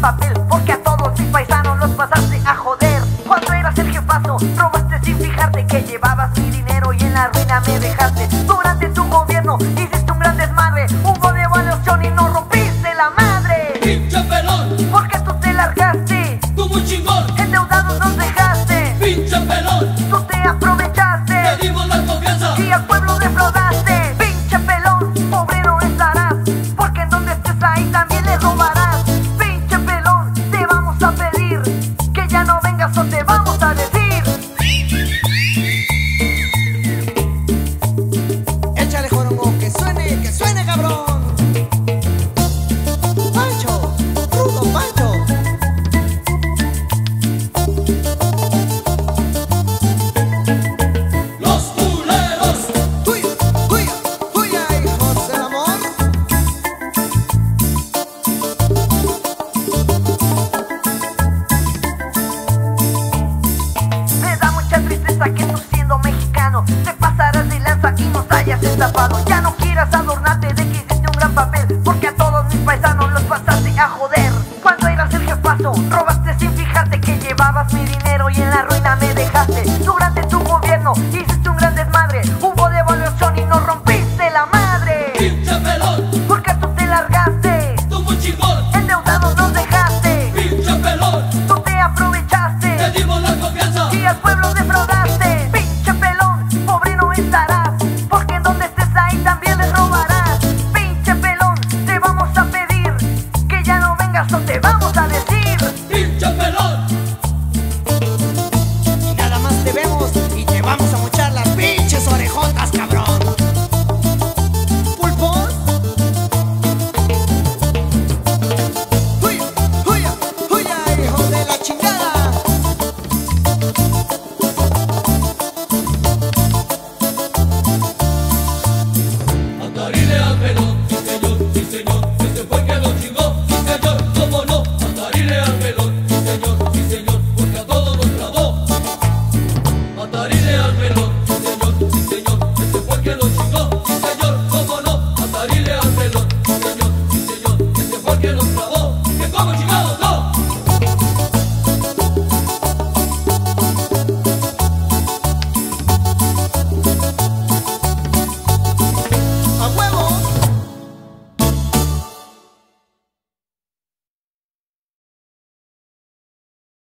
papel, porque a todos mis paisanos los pasaste a joder. Cuando eras el jefazo, robaste sin fijarte que llevabas mi dinero y en la ruina me dejaste. Durante tu gobierno hiciste que tú siendo mexicano te pasarás de lanza y nos hayas estafado. Ya no quieras adornarte de que hiciste un gran papel, porque a todos mis paisanos los pasaste a joder. Cuando eras el jefazo, robaste sin fijarte que llevabas mi dinero y en la ruina me dejaste. Durante tu gobierno hiciste